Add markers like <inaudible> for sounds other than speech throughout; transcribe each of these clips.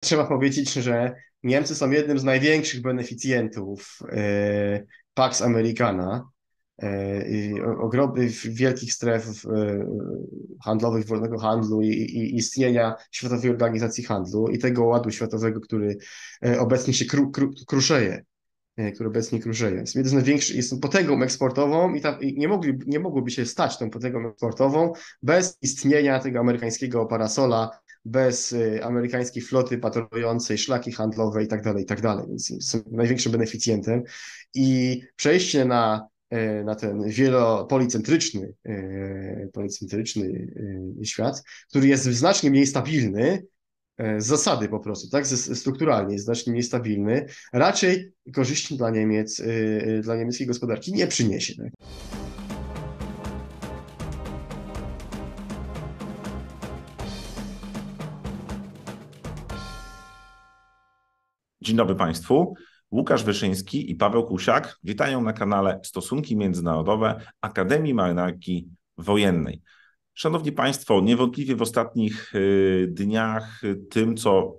trzeba powiedzieć, że Niemcy są jednym z największych beneficjentów Pax Americana, ogromnych wielkich stref handlowych, wolnego handlu i, i istnienia Światowej Organizacji Handlu i tego ładu światowego, który obecnie się kru, kru, kruszeje obecnie kruszeje. Jest jeden z największych, jest potęgą eksportową i, i nie, mogli, nie mogłoby się stać tą potęgą eksportową bez istnienia tego amerykańskiego parasola, bez y, amerykańskiej floty patrolującej, szlaki handlowe i tak dalej, i tak. Więc są największym beneficjentem i przejście na, y, na ten wielopolicentryczny y, policentryczny świat, który jest znacznie mniej stabilny, z zasady po prostu, tak, strukturalnie jest znacznie mniej stabilny, raczej korzyści dla Niemiec, dla niemieckiej gospodarki nie przyniesie. Tak? Dzień dobry Państwu. Łukasz Wyszyński i Paweł Kusiak witają na kanale Stosunki Międzynarodowe Akademii Marynarki Wojennej. Szanowni Państwo, niewątpliwie w ostatnich y, dniach tym, co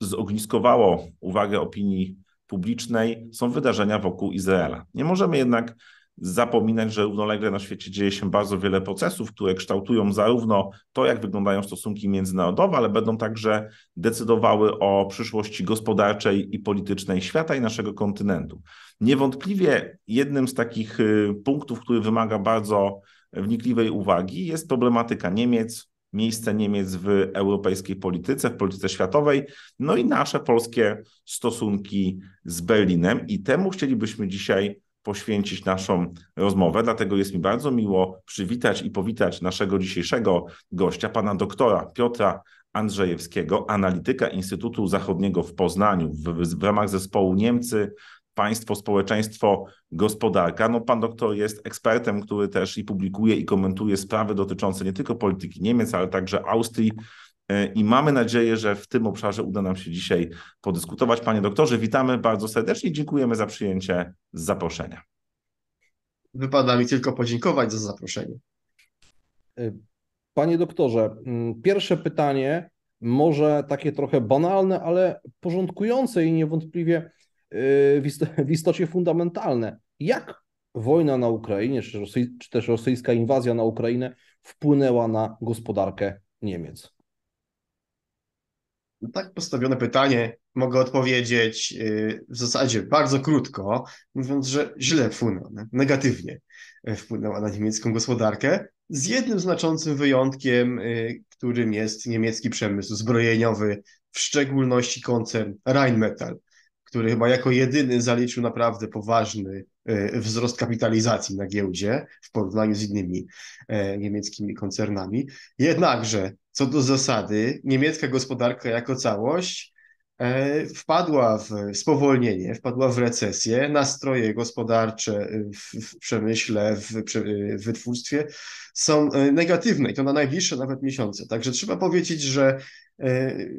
zogniskowało uwagę opinii publicznej, są wydarzenia wokół Izraela. Nie możemy jednak zapominać, że równolegle na świecie dzieje się bardzo wiele procesów, które kształtują zarówno to, jak wyglądają stosunki międzynarodowe, ale będą także decydowały o przyszłości gospodarczej i politycznej świata i naszego kontynentu. Niewątpliwie jednym z takich y, punktów, który wymaga bardzo wnikliwej uwagi, jest problematyka Niemiec, miejsce Niemiec w europejskiej polityce, w polityce światowej, no i nasze polskie stosunki z Berlinem. I temu chcielibyśmy dzisiaj poświęcić naszą rozmowę. Dlatego jest mi bardzo miło przywitać i powitać naszego dzisiejszego gościa, pana doktora Piotra Andrzejewskiego, analityka Instytutu Zachodniego w Poznaniu w, w ramach zespołu Niemcy, państwo, społeczeństwo, gospodarka. No, pan doktor jest ekspertem, który też i publikuje i komentuje sprawy dotyczące nie tylko polityki Niemiec, ale także Austrii. E, I mamy nadzieję, że w tym obszarze uda nam się dzisiaj podyskutować. Panie doktorze, witamy bardzo serdecznie i dziękujemy za przyjęcie zaproszenia. Wypada mi tylko podziękować za zaproszenie. E, panie doktorze, pierwsze pytanie, może takie trochę banalne, ale porządkujące i niewątpliwie w istocie fundamentalne. Jak wojna na Ukrainie, czy też rosyjska inwazja na Ukrainę wpłynęła na gospodarkę Niemiec? Na tak postawione pytanie mogę odpowiedzieć y, w zasadzie bardzo krótko, mówiąc, że źle wpłynęła, negatywnie wpłynęła na niemiecką gospodarkę, z jednym znaczącym wyjątkiem, y, którym jest niemiecki przemysł zbrojeniowy, w szczególności koncern Rheinmetall który chyba jako jedyny zaliczył naprawdę poważny e, wzrost kapitalizacji na giełdzie w porównaniu z innymi e, niemieckimi koncernami. Jednakże, co do zasady, niemiecka gospodarka jako całość e, wpadła w spowolnienie, wpadła w recesję. Nastroje gospodarcze w, przemyśle, w, w wytwórstwie są negatywne i to na najbliższe nawet miesiące. Także trzeba powiedzieć, że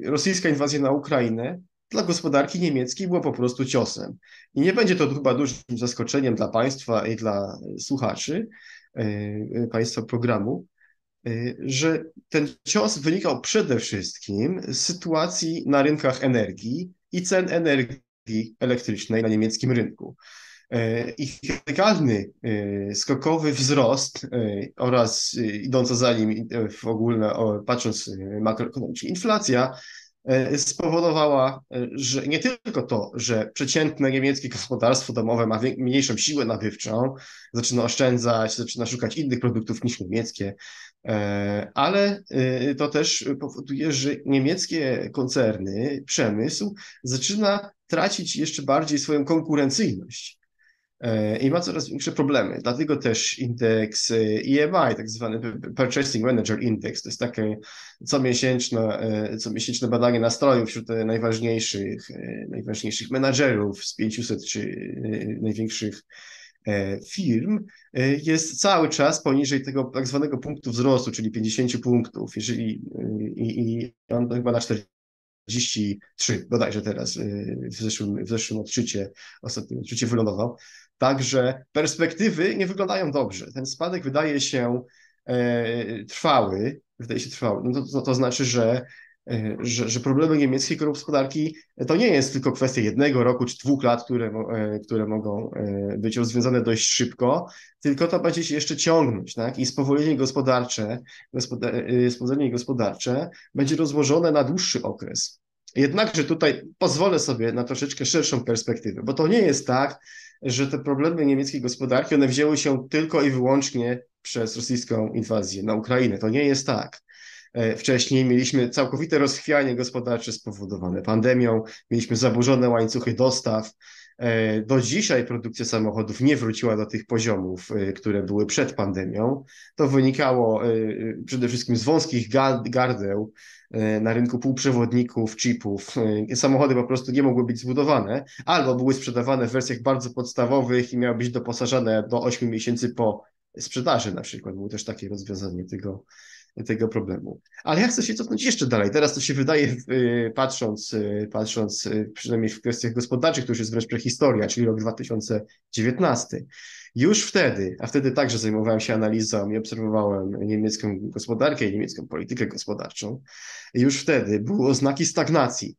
rosyjska inwazja na Ukrainę dla gospodarki niemieckiej było po prostu ciosem. I nie będzie to chyba dużym zaskoczeniem dla Państwa i dla słuchaczy e, e, Państwa programu, e, że ten cios wynikał przede wszystkim z sytuacji na rynkach energii i cen energii elektrycznej na niemieckim rynku. Ich radykalny, skokowy wzrost oraz idąca za nim w ogóle, patrząc makroekonomicznie, inflacja spowodowała, e, że nie tylko to, że przeciętne niemieckie gospodarstwo domowe ma mniejszą siłę nabywczą, zaczyna oszczędzać, zaczyna szukać innych produktów niż niemieckie, e, ale to też powoduje, że niemieckie koncerny, przemysł zaczyna tracić jeszcze bardziej swoją konkurencyjność. E, i ma coraz większe problemy. Dlatego też indeks EMI, e tak zwany Purchasing Manager Index, to jest takie comiesięczne, e, comiesięczne badanie nastrojów wśród najważniejszych, najważniejszych menadżerów z 500 czy największych firm jest cały czas poniżej tego tak zwanego punktu wzrostu, czyli 50 punktów. Jeżeli i, i on chyba na 43 bodajże teraz w zeszłym, w zeszłym odczycie, ostatnim odczycie wylądował. Także perspektywy nie wyglądają dobrze. Ten spadek wydaje się e, trwały, wydaje się trwały. No to, to, to znaczy, że E, że, że problemy niemieckiej gospodarki to nie jest tylko kwestia jednego roku czy dwóch lat, które, e, które mogą e, być rozwiązane dość szybko, tylko to będzie się jeszcze ciągnąć, tak? I spowolnienie gospodarcze, spowolnienie gospodarcze będzie rozłożone na dłuższy okres. Jednakże tutaj pozwolę sobie na troszeczkę szerszą perspektywę, bo to nie jest tak, że te problemy niemieckiej gospodarki, one wzięły się tylko i wyłącznie przez rosyjską inwazję na Ukrainę. To nie jest tak. E, wcześniej mieliśmy całkowite rozchwianie gospodarcze spowodowane pandemią, mieliśmy zaburzone łańcuchy dostaw. E, do dzisiaj produkcja samochodów nie wróciła do tych poziomów, e, które były przed pandemią. To wynikało przede wszystkim z wąskich gardeł na rynku półprzewodników, chipów. Samochody po prostu nie mogły być zbudowane, albo były sprzedawane w wersjach bardzo podstawowych i miały być doposażone do 8 miesięcy po sprzedaży na przykład. Było też takie rozwiązanie tego, tego problemu. Ale ja chcę się cofnąć jeszcze dalej. Teraz to się wydaje, y, patrząc, y, patrząc y, przynajmniej w kwestiach gospodarczych, to już jest wręcz prehistoria, czyli rok 2019. Już wtedy, a wtedy także zajmowałem się analizą i obserwowałem niemiecką gospodarkę i niemiecką politykę gospodarczą, już wtedy były oznaki stagnacji.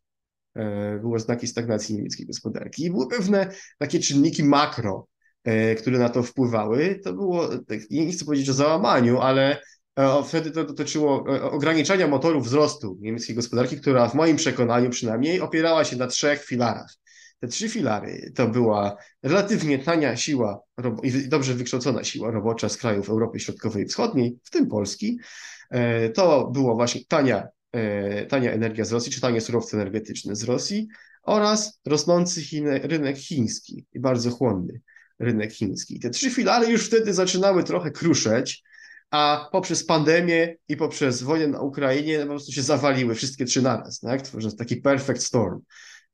E, były oznaki stagnacji niemieckiej gospodarki i były pewne takie czynniki makro, e, które na to wpływały. To było, tak, nie chcę powiedzieć o załamaniu, ale wtedy to dotyczyło e, ograniczenia motoru wzrostu niemieckiej gospodarki, która w moim przekonaniu przynajmniej opierała się na trzech filarach. Te trzy filary to była relatywnie tania siła i dobrze wykształcona siła robocza z krajów Europy Środkowej i Wschodniej, w tym Polski. E, to było właśnie tania, tania energia z Rosji, czy tanie surowce energetyczne z Rosji oraz rosnący rynek chiński i bardzo chłonny rynek chiński. Te trzy filary już wtedy zaczynały trochę kruszeć, a poprzez pandemię i poprzez wojnę na Ukrainie po prostu się zawaliły wszystkie trzy naraz, tak? tworząc taki perfect storm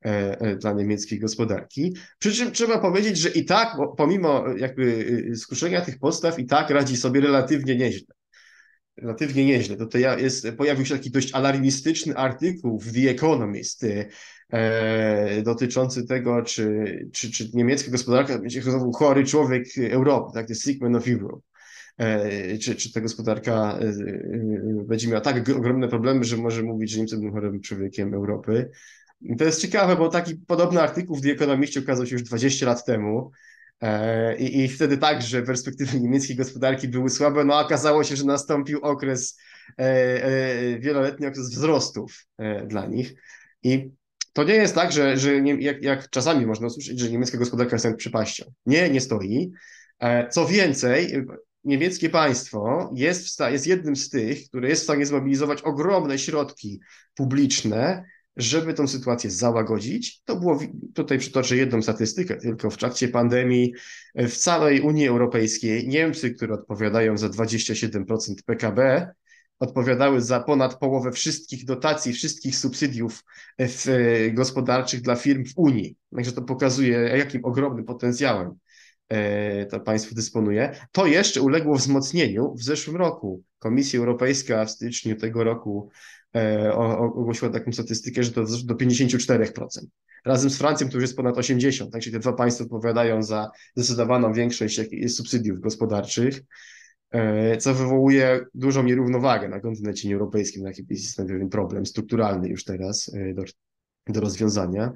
e, e, dla niemieckiej gospodarki. Przy czym trzeba powiedzieć, że i tak, pomimo jakby y, skuszenia tych postaw, i tak radzi sobie relatywnie nieźle. Relatywnie nieźle. Tutaj jest, pojawił się taki dość alarmistyczny artykuł w The Economist e, dotyczący tego, czy, czy, czy niemiecka gospodarka będzie chory człowiek Europy, tak, the sick of Europe. E, czy, czy ta gospodarka e, e, będzie miała tak ogromne problemy, że może mówić, że Niemcy będą chorym człowiekiem Europy. To jest ciekawe, bo taki podobny artykuł w The Economist ukazał się już 20 lat temu. I, I wtedy także perspektywy niemieckiej gospodarki były słabe, no okazało się, że nastąpił okres, wieloletni okres wzrostów dla nich. I to nie jest tak, że, że nie, jak, jak czasami można usłyszeć, że niemiecka gospodarka jest przepaścią. Nie, nie stoi. Co więcej, niemieckie państwo jest, w jest jednym z tych, które jest w stanie zmobilizować ogromne środki publiczne, żeby tą sytuację załagodzić. To było, tutaj przytoczę jedną statystykę, tylko w trakcie pandemii w całej Unii Europejskiej Niemcy, które odpowiadają za 27% PKB, odpowiadały za ponad połowę wszystkich dotacji, wszystkich subsydiów w, gospodarczych dla firm w Unii. Także to pokazuje, jakim ogromnym potencjałem E, to państwo dysponuje. To jeszcze uległo wzmocnieniu w zeszłym roku. Komisja Europejska w styczniu tego roku e, ogłosiła taką statystykę, że to do 54%. Razem z Francją to już jest ponad 80%, także te dwa państwa odpowiadają za zdecydowaną większość subsydiów gospodarczych, e, co wywołuje dużą nierównowagę na kontynencie europejskim, jaki jest pewien problem strukturalny już teraz do, rozwiązania.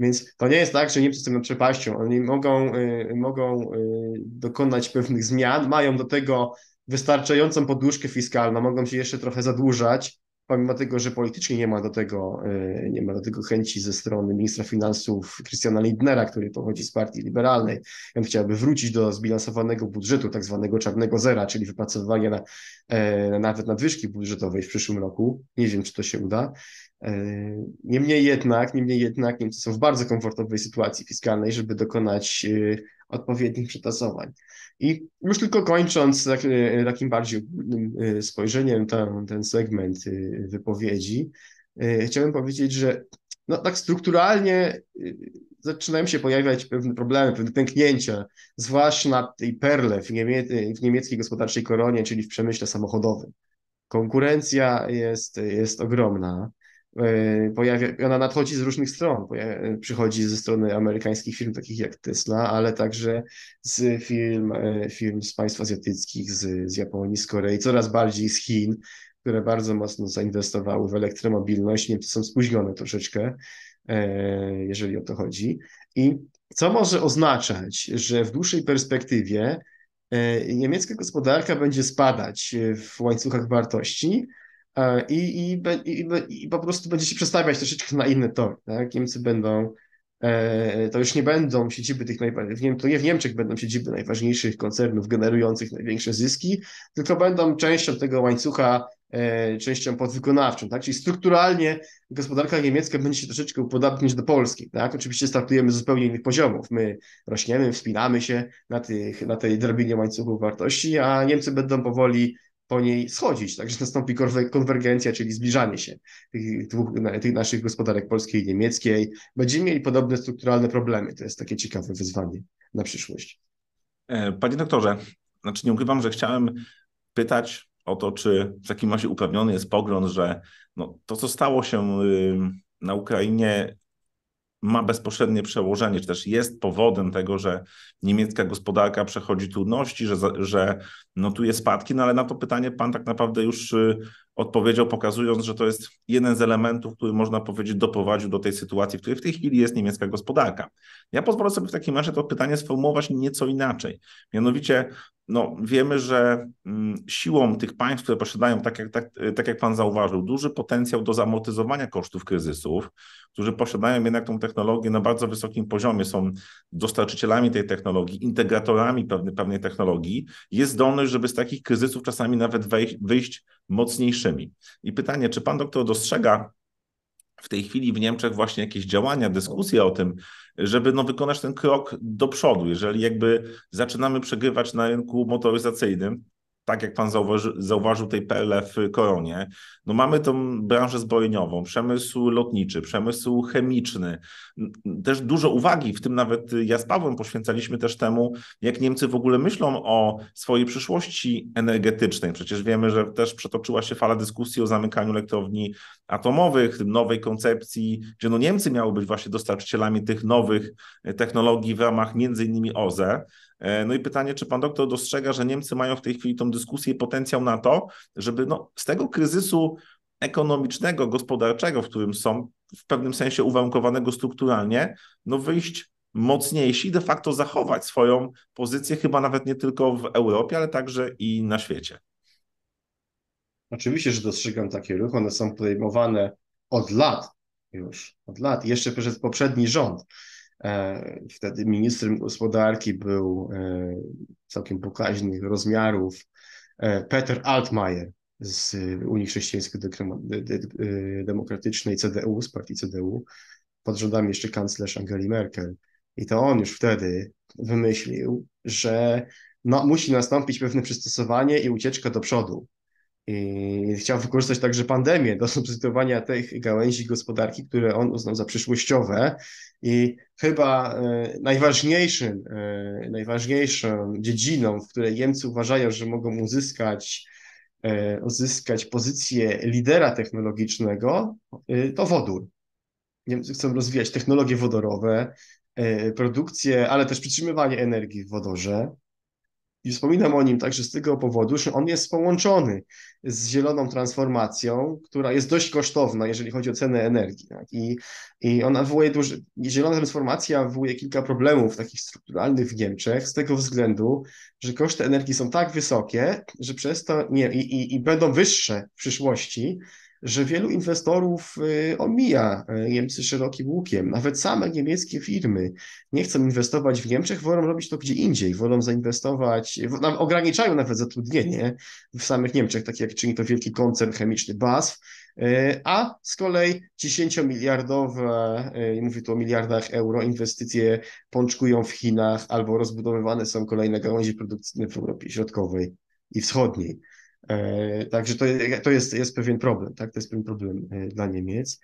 Więc to nie jest tak, że Niemcy są przepaścią. Oni mogą, y, mogą y, dokonać pewnych zmian, mają do tego wystarczającą poduszkę fiskalną, mogą się jeszcze trochę zadłużać, pomimo tego, że politycznie nie ma do tego, y, nie ma do tego chęci ze strony ministra finansów Christiana Lindnera, który pochodzi z partii liberalnej. On chciałby wrócić do zbilansowanego budżetu, tak zwanego czarnego zera, czyli wypracowywania na, e, nawet nadwyżki budżetowej w przyszłym roku. Nie wiem, czy to się uda. E, niemniej jednak, niemniej jednak Niemcy są w bardzo komfortowej sytuacji fiskalnej, żeby dokonać e, odpowiednich przetasowań. I już tylko kończąc tak, e, takim bardziej ogólnym spojrzeniem ten, ten segment wypowiedzi, chciałbym powiedzieć, że no, tak strukturalnie zaczynają się pojawiać pewne problemy, pewne pęknięcia, zwłaszcza na tej perle w, niemie w niemieckiej gospodarczej koronie, czyli w przemyśle samochodowym. Konkurencja jest, jest ogromna. E, pojawia, ona nadchodzi z różnych stron. przychodzi ze strony amerykańskich firm takich jak Tesla, ale także z firm, e, firm z państw azjatyckich, z, z Japonii, z Korei, coraz bardziej z Chin, które bardzo mocno zainwestowały w elektromobilność. Niemcy są spóźnione troszeczkę, jeżeli o to chodzi. I co może oznaczać, że w dłuższej perspektywie niemiecka gospodarka będzie spadać w łańcuchach wartości, i, i, i, i, po prostu będzie się przestawiać troszeczkę na inny tor. Tak? Niemcy będą, e, to już nie będą siedziby tych najważniejszych, to nie w Niemczech będą siedziby najważniejszych koncernów generujących największe zyski, tylko będą częścią tego łańcucha, e, częścią podwykonawczą. Tak? Czyli strukturalnie gospodarka niemiecka będzie się troszeczkę upodabniać do Polski. Tak? Oczywiście startujemy z zupełnie innych poziomów. My rośniemy, wspinamy się na, tych, na tej drabinie łańcuchu wartości, a Niemcy będą powoli po niej schodzić, także <laughs> nastąpi konwergencja, czyli zbliżanie się tych, dwóch, tych naszych gospodarek polskiej i niemieckiej. Będziemy mieli podobne strukturalne problemy. To jest takie ciekawe wyzwanie na przyszłość. E, panie doktorze, znaczy nie ukrywam, że chciałem pytać o to, czy w takim razie upewniony jest pogląd, że no, to, co stało się na Ukrainie, ma bezpośrednie przełożenie, czy też jest powodem tego, że niemiecka gospodarka przechodzi trudności, że, że notuje spadki, no ale na to pytanie pan tak naprawdę już y, odpowiedział, pokazując, że to jest jeden z elementów, który można powiedzieć doprowadził do tej sytuacji, w której w tej chwili jest niemiecka gospodarka. Ja pozwolę sobie w takim razie to pytanie sformułować nieco inaczej. Mianowicie, no, wiemy, że mm, siłą tych państw, które posiadają, tak jak, tak, tak jak Pan zauważył, duży potencjał do zamortyzowania kosztów kryzysów, którzy posiadają jednak tą technologię na bardzo wysokim poziomie, są dostarczycielami tej technologii, integratorami pewnej, pewnej technologii, jest zdolność, żeby z takich kryzysów czasami nawet wejść, wyjść mocniejszymi. I pytanie, czy Pan doktor dostrzega w tej chwili w Niemczech właśnie jakieś działania, dyskusje o tym, żeby no, wykonać ten krok do przodu. Jeżeli jakby zaczynamy przegrywać na rynku motoryzacyjnym, tak jak pan zauważy, zauważył tej w koronie, no mamy tą branżę zbrojeniową, przemysł lotniczy, przemysł chemiczny. Też dużo uwagi, w tym nawet ja z Pawłem poświęcaliśmy też temu, jak Niemcy w ogóle myślą o swojej przyszłości energetycznej. Przecież wiemy, że też przetoczyła się fala dyskusji o zamykaniu elektrowni atomowych, nowej koncepcji, gdzie no Niemcy miały być właśnie dostarczycielami tych nowych technologii w ramach między innymi OZE. E, no i pytanie, czy pan doktor dostrzega, że Niemcy mają w tej chwili tą dyskusję i potencjał na to, żeby no, z tego kryzysu ekonomicznego, gospodarczego, w którym są w pewnym sensie uwarunkowanego strukturalnie, no wyjść mocniejsi, de facto zachować swoją pozycję chyba nawet nie tylko w Europie, ale także i na świecie. Oczywiście, że dostrzegam takie ruchy, one są podejmowane od lat już, od lat, jeszcze przez poprzedni rząd. E, wtedy ministrem gospodarki był e, całkiem pokaźnych rozmiarów e, Peter Altmaier z Unii Chrześcijańsko-Demokratycznej CDU, z partii CDU, pod rządami jeszcze kanclerz Angeli Merkel. I to on już wtedy wymyślił, że no, musi nastąpić pewne przystosowanie i ucieczka do przodu. I chciał wykorzystać także pandemię do substytuowania tych gałęzi gospodarki, które on uznał za przyszłościowe. I chyba e, najważniejszym, e, najważniejszą dziedziną, w której Niemcy uważają, że mogą uzyskać, e, uzyskać pozycję lidera technologicznego, to wodór. Niemcy chcą rozwijać technologie wodorowe, produkcję, ale też przytrzymywanie energii w wodorze. I wspominam o nim także z tego powodu, że on jest połączony z zieloną transformacją, która jest dość kosztowna, jeżeli chodzi o cenę energii. Tak? I, I ona wywołuje duży, zielona transformacja wywołuje kilka problemów takich strukturalnych w Niemczech, z tego względu, że koszty energii są tak wysokie, że przez to nie, i, i, i będą wyższe w przyszłości, że wielu inwestorów y, omija y, Niemcy szerokim łukiem. Nawet same niemieckie firmy nie chcą inwestować w Niemczech, wolą robić to gdzie indziej, wolą zainwestować, ograniczają nawet zatrudnienie w samych Niemczech, tak jak czyni to wielki koncern chemiczny BASF, y, a z kolei 10-miliardowe, mówię tu o miliardach euro, inwestycje pączkują w Chinach albo rozbudowywane są kolejne gałęzie produkcyjne w Europie Środkowej i Wschodniej. E, także to, to jest, jest pewien problem, tak? To jest pewien problem e, dla Niemiec,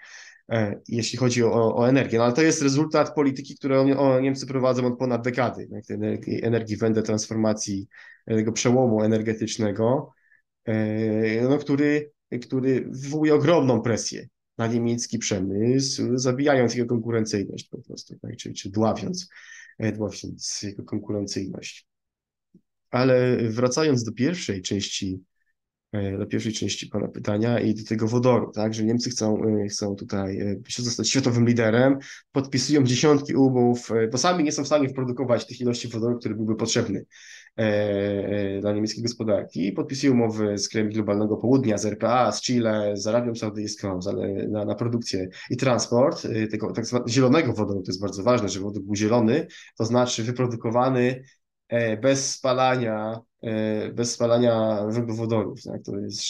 e, jeśli chodzi o, o energię. No ale to jest rezultat polityki, którą Niemcy prowadzą od ponad dekady, tak? energii, energii wędę, transformacji, tego przełomu energetycznego, no, który, który wywołuje ogromną presję na niemiecki przemysł, zabijając jego konkurencyjność po prostu, tak? czy, czy dławiąc, dławiąc jego konkurencyjność. Ale wracając do pierwszej części do pierwszej części Pana pytania i do tego wodoru, tak, że Niemcy chcą, e, chcą tutaj e, zostać światowym liderem, podpisują dziesiątki umów, bo sami nie są w stanie wyprodukować tych ilości wodoru, który byłby potrzebny dla niemieckiej gospodarki. Podpisują umowy z krajami globalnego południa, z RPA, z Chile, z Arabią Saudyjską na, na produkcję i transport tego tak zwanego zielonego wodoru, to jest bardzo ważne, że wodór był zielony, to znaczy wyprodukowany bez spalania E, bez spalania węglowodorów, tak? to jest,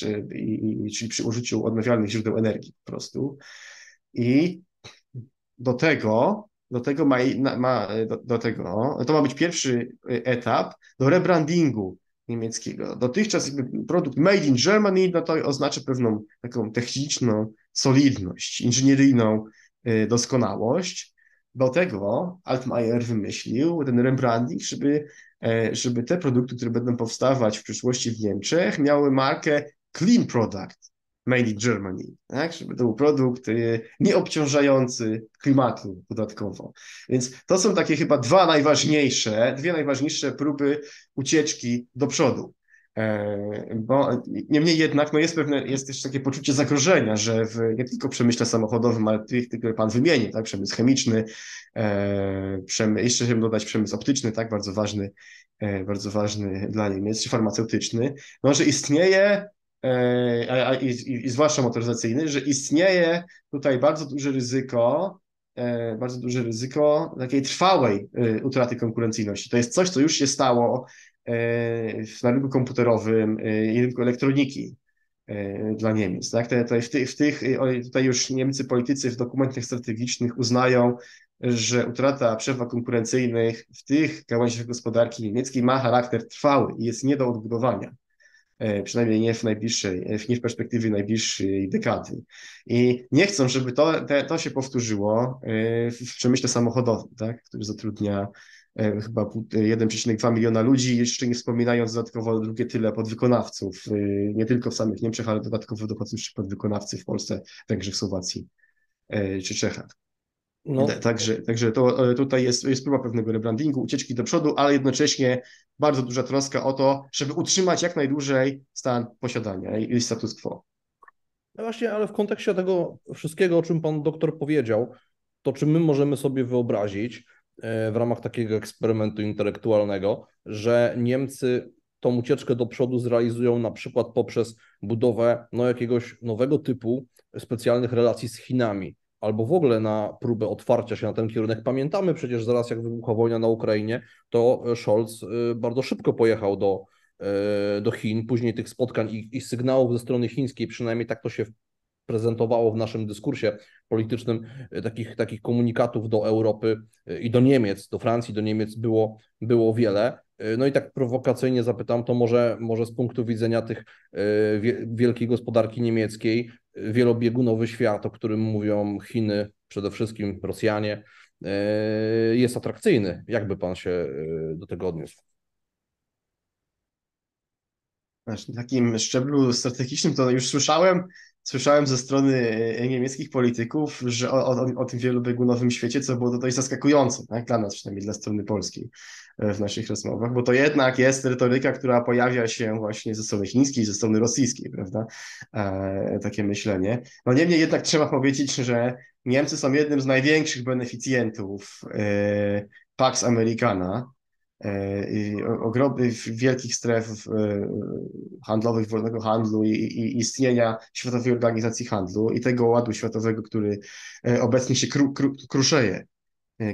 czyli przy użyciu odnawialnych źródeł energii po prostu. I do tego, do tego ma, ma do, do, tego, to ma być pierwszy etap do rebrandingu niemieckiego. Dotychczas produkt made in Germany, no to oznacza pewną taką techniczną solidność, inżynieryjną e, doskonałość. Do tego Altmaier wymyślił ten rebranding, żeby E, żeby te produkty, które będą powstawać w przyszłości w Niemczech, miały markę Clean Product Made in Germany, tak? żeby to był produkt e, nieobciążający klimatu dodatkowo. Więc to są takie chyba dwa najważniejsze, dwie najważniejsze próby ucieczki do przodu. E, bo niemniej jednak no jest pewne, jest też takie poczucie zagrożenia, że w, nie tylko przemyśle samochodowym, ale tych, które Pan wymienił, tak, przemysł chemiczny, e, przemy, jeszcze chciałbym dodać przemysł optyczny, tak, bardzo ważny, e, bardzo ważny dla Niemiec, czy farmaceutyczny, no, że istnieje e, a, i, i, i zwłaszcza motoryzacyjny, że istnieje tutaj bardzo duże ryzyko, e, bardzo duże ryzyko takiej trwałej e, utraty konkurencyjności. To jest coś, co już się stało na rynku komputerowym i rynku elektroniki e, dla Niemiec. Tak? Tutaj, w, tych, w tych, tutaj już Niemcy politycy w dokumentach strategicznych uznają, że utrata przewag konkurencyjnych w tych gałęziach gospodarki niemieckiej ma charakter trwały i jest nie do odbudowania. E, przynajmniej nie w najbliższej, nie w perspektywie najbliższej dekady. I nie chcą, żeby to, to się powtórzyło e, w przemyśle samochodowym, tak, który zatrudnia E, chyba 1,2 miliona ludzi, jeszcze nie wspominając dodatkowo drugie tyle podwykonawców, e, nie tylko w samych Niemczech, ale dodatkowo dochodzą jeszcze podwykonawcy w Polsce, Węgrzech, Słowacji e, czy Czechach. No. Także, także to, tutaj jest, jest próba pewnego rebrandingu, ucieczki do przodu, ale jednocześnie bardzo duża troska o to, żeby utrzymać jak najdłużej stan posiadania i status quo. No właśnie, ale w kontekście tego wszystkiego, o czym pan doktor powiedział, to czy my możemy sobie wyobrazić, E, w ramach takiego eksperymentu intelektualnego, że Niemcy tą ucieczkę do przodu zrealizują na przykład poprzez budowę no, jakiegoś nowego typu specjalnych relacji z Chinami, albo w ogóle na próbę otwarcia się na ten kierunek. Pamiętamy przecież zaraz jak wybuchła wojna na Ukrainie, to Scholz y, bardzo szybko pojechał do, y, do Chin, później tych spotkań i, i sygnałów ze strony chińskiej, przynajmniej tak to się prezentowało w naszym dyskursie politycznym e, takich, takich komunikatów do Europy e, i do Niemiec, do Francji, do Niemiec było, było wiele. E, no i tak prowokacyjnie zapytam, to może, może z punktu widzenia tych wielkiej gospodarki niemieckiej, wielobiegunowy świat, o którym mówią Chiny, przede wszystkim Rosjanie, jest atrakcyjny. Jakby pan się do tego odniósł? Na takim szczeblu strategicznym to już słyszałem, słyszałem ze strony e, niemieckich polityków, że o, o, o tym wielobiegunowym świecie, co było dość zaskakujące, tak? dla nas przynajmniej, dla strony polskiej e, w naszych rozmowach, bo to jednak jest retoryka, która pojawia się właśnie ze strony chińskiej, ze strony rosyjskiej, prawda? E, takie myślenie. No niemniej jednak trzeba powiedzieć, że Niemcy są jednym z największych beneficjentów e, Pax Americana, E, ogromnych, wielkich stref e, handlowych, wolnego handlu i, i istnienia Światowej Organizacji Handlu i tego ładu światowego, który e, obecnie się kru, kru, kruszeje,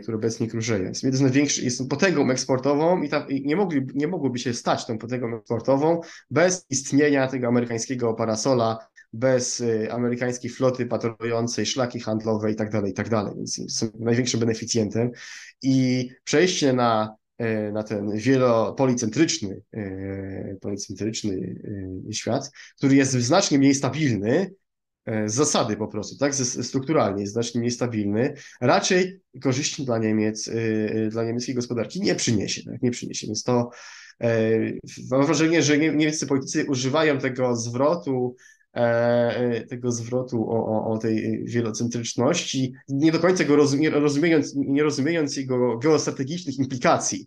który obecnie kruszeje. Jest jeden z największych, jest potęgą eksportową i, i nie, mogli, nie mogłoby się stać tą potęgą eksportową bez istnienia tego amerykańskiego parasola, bez amerykańskiej floty patrolującej szlaki handlowe i tak dalej, i tak dalej. Więc są największym beneficjentem i przejście na E, na ten wielopolicentryczny e, policentryczny e, świat, który jest znacznie mniej stabilny, z zasady po prostu, tak, strukturalnie jest znacznie mniej stabilny, raczej korzyści dla Niemiec, dla niemieckiej gospodarki nie przyniesie, tak, nie przyniesie, więc to mam wrażenie, że niemieccy politycy używają tego zwrotu tego zwrotu o, o, o, tej wielocentryczności, nie do końca go rozumie, rozumiejąc, nie rozumiejąc jego geostrategicznych implikacji.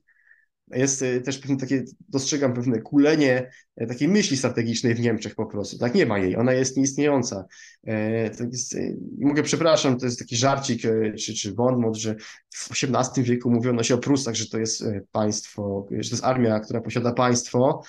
jest y, też pewne takie, dostrzegam pewne kulenie e, takiej myśli strategicznej w Niemczech po prostu, tak, nie ma jej, ona jest nieistniejąca. E, to jest, mogę, przepraszam, to jest taki żarcik e, czy, czy bonmot, że w XVIII wieku mówiono się o Prusach, że to jest państwo, że to jest armia, która posiada państwo,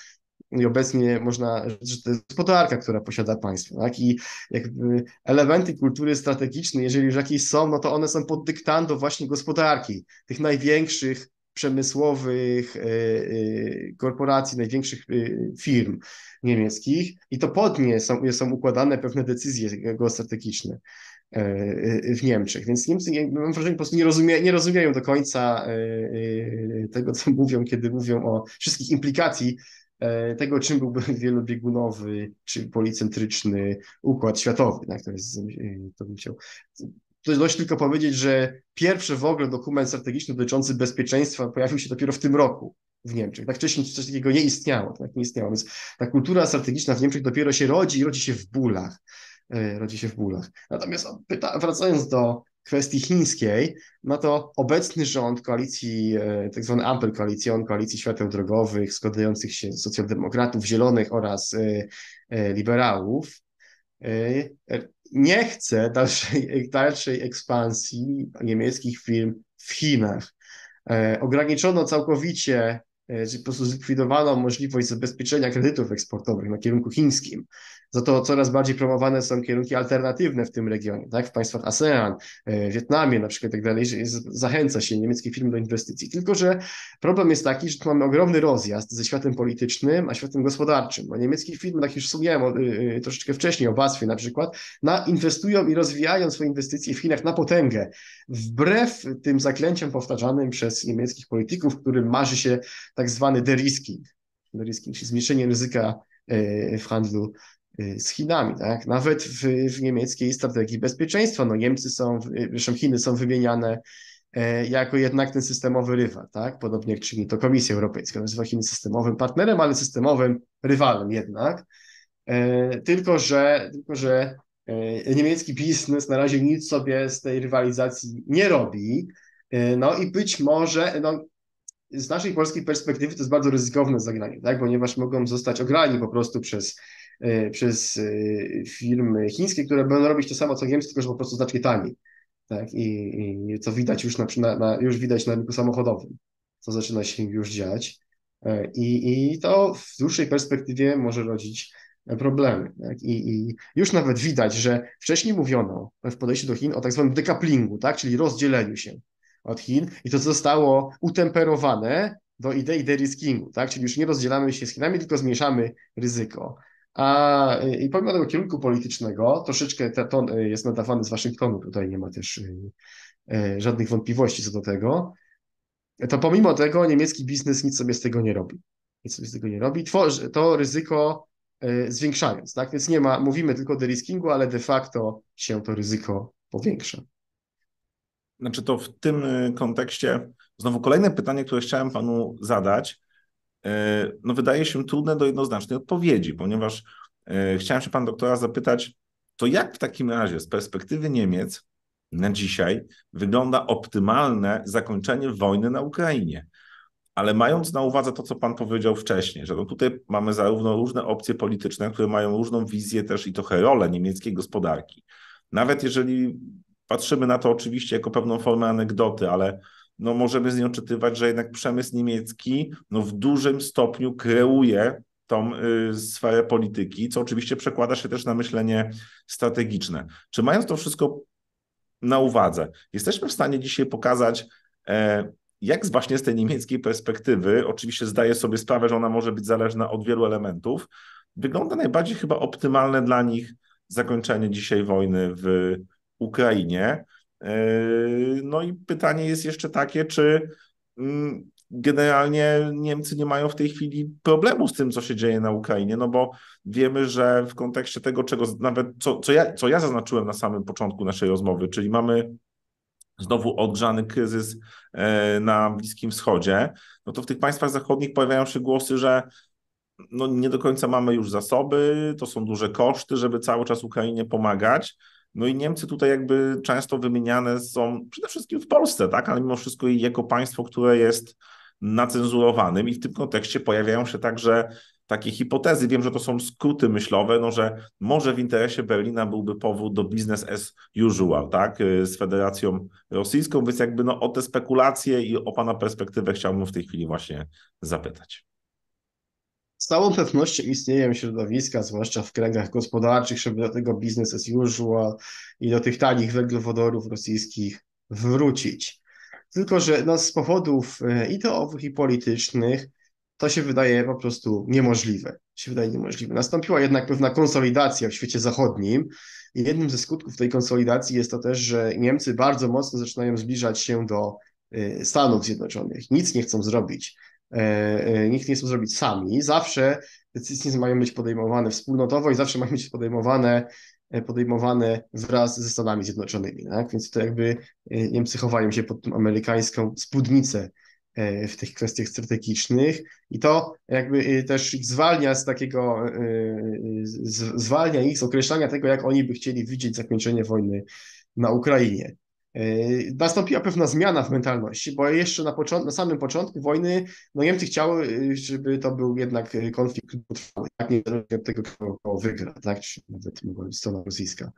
i obecnie można, że to jest gospodarka, która posiada państwo, tak? I jakby elementy kultury strategicznej, jeżeli już jakieś są, no to one są pod dyktando właśnie gospodarki, tych największych przemysłowych e, e, korporacji, największych e, firm niemieckich i to pod nie są, są układane pewne decyzje geostrategiczne w Niemczech. Więc Niemcy, mam wrażenie, po prostu nie, rozumie, nie rozumieją do końca tego, co mówią, kiedy mówią o wszystkich implikacji tego, czym byłby <laughs> wielobiegunowy czy policentryczny układ światowy. Tak? To, jest, to bym chciał to dość tylko powiedzieć, że pierwszy w ogóle dokument strategiczny dotyczący bezpieczeństwa pojawił się dopiero w tym roku w Niemczech. Tak wcześniej coś takiego nie istniało, tak nie istniało. Więc ta kultura strategiczna w Niemczech dopiero się rodzi i rodzi się w bólach. E, rodzi się w bólach. Natomiast wracając do kwestii chińskiej, no to obecny rząd koalicji, e, tak zwany Ampel Koalicjon, koalicji świateł drogowych, składających się z socjaldemokratów, zielonych oraz e, liberałów, nie chce dalszej, dalszej ekspansji niemieckich firm w Chinach. E, ograniczono całkowicie E, czy po prostu zlikwidowano możliwość zabezpieczenia kredytów eksportowych na kierunku chińskim. Za to coraz bardziej promowane są kierunki alternatywne w tym regionie, tak? w państwach ASEAN, e, Wietnamie na przykład i tak dalej, zachęca się niemieckie firmy do inwestycji. Tylko, że problem jest taki, że tu mamy ogromny rozjazd ze światem politycznym, a światem gospodarczym, bo niemieckie firmy, tak już wspomniałem y, y, troszeczkę wcześniej o BASF na przykład, na, inwestują i rozwijają swoje inwestycje w Chinach na potęgę, wbrew tym zaklęciom powtarzanym przez niemieckich polityków, którym marzy się tak zwany de-risking, de-risking, czyli zmniejszenie ryzyka w handlu z Chinami, tak? Nawet w, w niemieckiej strategii bezpieczeństwa, no Niemcy są, zresztą Chiny są wymieniane e, jako jednak ten systemowy rywal, tak? Podobnie jak czyni to Komisja Europejska, nazywa Chiny systemowym partnerem, ale systemowym rywalem jednak. Tylko, że, tylko, że niemiecki biznes na razie nic sobie z tej rywalizacji nie robi. No i być może, no, z naszej polskiej perspektywy to jest bardzo ryzykowne zagranie, tak? ponieważ mogą zostać ograni po prostu przez, e, przez e, firmy chińskie, które będą robić to samo co Niemcy, tylko że po prostu znacznie taniej. Tak? I, i co widać już na, na, już widać na rynku samochodowym, co zaczyna się już dziać. E, I, I to w dłuższej perspektywie może rodzić problemy. Tak? I, I, już nawet widać, że wcześniej mówiono w podejściu do Chin o tak zwanym dekaplingu, tak? czyli rozdzieleniu się od Chin i to zostało utemperowane do idei de-riskingu, tak? Czyli już nie rozdzielamy się z Chinami, tylko zmniejszamy ryzyko. A i pomimo tego kierunku politycznego, troszeczkę ten ton y, jest nadawany z Waszyngtonu, tutaj nie ma też y, y, żadnych wątpliwości co do tego, to pomimo tego niemiecki biznes nic sobie z tego nie robi. Nic sobie z tego nie robi. Tworzy to ryzyko zwiększając, tak? Więc nie ma, mówimy tylko o de-riskingu, ale de facto się to ryzyko powiększa. Znaczy to w tym y, kontekście znowu kolejne pytanie, które chciałem panu zadać, y, no wydaje się trudne do jednoznacznej odpowiedzi, ponieważ y, chciałem się pan doktora zapytać, to jak w takim razie z perspektywy Niemiec na dzisiaj wygląda optymalne zakończenie wojny na Ukrainie? Ale mając na uwadze to, co Pan powiedział wcześniej, że no tutaj mamy zarówno różne opcje polityczne, które mają różną wizję też i trochę rolę niemieckiej gospodarki. Nawet jeżeli patrzymy na to oczywiście jako pewną formę anegdoty, ale no możemy z niej odczytywać, że jednak przemysł niemiecki no w dużym stopniu kreuje tą y, sferę polityki, co oczywiście przekłada się też na myślenie strategiczne. Czy mając to wszystko na uwadze, jesteśmy w stanie dzisiaj pokazać, e, jak właśnie z tej niemieckiej perspektywy, oczywiście zdaję sobie sprawę, że ona może być zależna od wielu elementów, wygląda najbardziej chyba optymalne dla nich zakończenie dzisiaj wojny w Ukrainie. No i pytanie jest jeszcze takie, czy mm, generalnie Niemcy nie mają w tej chwili problemu z tym, co się dzieje na Ukrainie, no bo wiemy, że w kontekście tego, czego nawet, co, co, ja, co ja zaznaczyłem na samym początku naszej rozmowy, czyli mamy znowu odgrzany kryzys e, na Bliskim Wschodzie, no to w tych państwach zachodnich pojawiają się głosy, że no nie do końca mamy już zasoby, to są duże koszty, żeby cały czas Ukrainie pomagać. No i Niemcy tutaj jakby często wymieniane są przede wszystkim w Polsce, tak, ale mimo wszystko jako państwo, które jest nacenzurowanym i w tym kontekście pojawiają się także takie hipotezy. Wiem, że to są skróty myślowe, no, że może w interesie Berlina byłby powód do business as usual, tak, y, z Federacją Rosyjską, więc jakby no, o te spekulacje i o Pana perspektywę chciałbym w tej chwili właśnie zapytać. Z całą pewnością istnieją środowiska, zwłaszcza w kręgach gospodarczych, żeby do tego business as usual i do tych tanich węglowodorów rosyjskich wrócić. Tylko, że no, z powodów y, ideowych i politycznych to się wydaje po prostu niemożliwe. Się wydaje niemożliwe. Nastąpiła jednak pewna konsolidacja w świecie zachodnim i jednym ze skutków tej konsolidacji jest to też, że Niemcy bardzo mocno zaczynają zbliżać się do y, Stanów Zjednoczonych. Nic nie chcą zrobić. E, e, nikt nie chcą zrobić sami. Zawsze decyzje mają być podejmowane wspólnotowo i zawsze mają być podejmowane e, podejmowane wraz ze Stanami Zjednoczonymi. Tak? Więc to jakby Niemcy chowają się pod tą amerykańską spódnicę w tych kwestiach strategicznych i to jakby też ich zwalnia z takiego, zwalnia ich z określania tego, jak oni by chcieli widzieć zakończenie wojny na Ukrainie. Nastąpiła pewna zmiana w mentalności, bo jeszcze na, na samym początku wojny no Niemcy chciały, żeby to był jednak konflikt trwały, tak niezależnie od tego, kto wygra, tak, czy nawet mogła strona rosyjska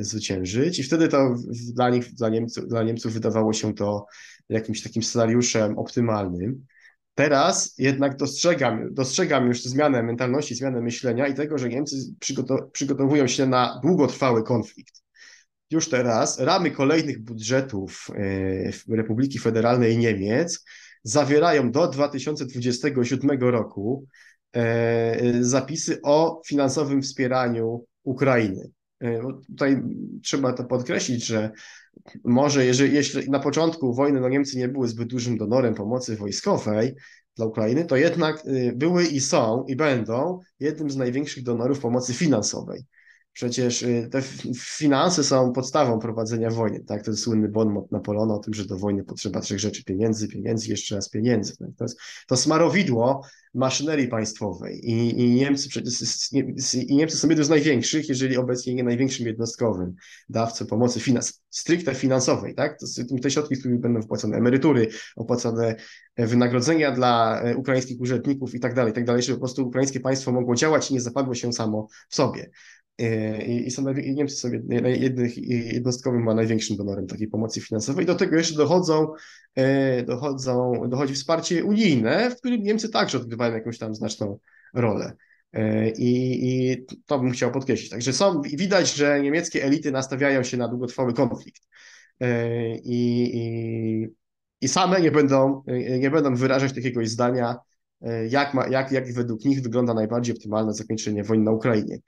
zwyciężyć i wtedy to dla nich, dla Niemców, dla Niemców wydawało się to jakimś takim scenariuszem optymalnym. Teraz jednak dostrzegam, dostrzegam już zmianę mentalności, zmianę myślenia i tego, że Niemcy przygotowują się na długotrwały konflikt. Już teraz ramy kolejnych budżetów e, Republiki Federalnej Niemiec zawierają do 2027 roku e, zapisy o finansowym wspieraniu Ukrainy. E, tutaj trzeba to podkreślić, że może jeżeli, jeśli na początku wojny no Niemcy nie były zbyt dużym donorem pomocy wojskowej dla Ukrainy, to jednak były i są i będą jednym z największych donorów pomocy finansowej. Przecież y, te finanse są podstawą prowadzenia wojny, tak? To jest słynny bon Napoleona o tym, że do wojny potrzeba trzech rzeczy, pieniędzy, pieniędzy, jeszcze raz pieniędzy. Tak? To, jest, to smarowidło maszynerii państwowej i, i, Niemcy, i Niemcy są jednym z największych, jeżeli obecnie nie największym jednostkowym dawcą pomocy finans, stricte finansowej, tak? Te środki, z będą wpłacone emerytury, opłacone wynagrodzenia dla e, ukraińskich urzędników i tak dalej, tak dalej, żeby po prostu ukraińskie państwo mogło działać i nie zapadło się samo w sobie. E, I, i, są, i Niemcy są jednych, jednostkowym, a największym donorem takiej pomocy finansowej. Do tego jeszcze dochodzą, e, dochodzą, dochodzi wsparcie unijne, w którym Niemcy także odgrywają jakąś tam znaczną rolę. E, I, I, to bym chciał podkreślić. Także są, widać, że niemieckie elity nastawiają się na długotrwały konflikt. I, i, i same nie będą, nie będą wyrażać takiego zdania, jak, ma, jak, jak według nich wygląda najbardziej optymalne zakończenie wojny na Ukrainie.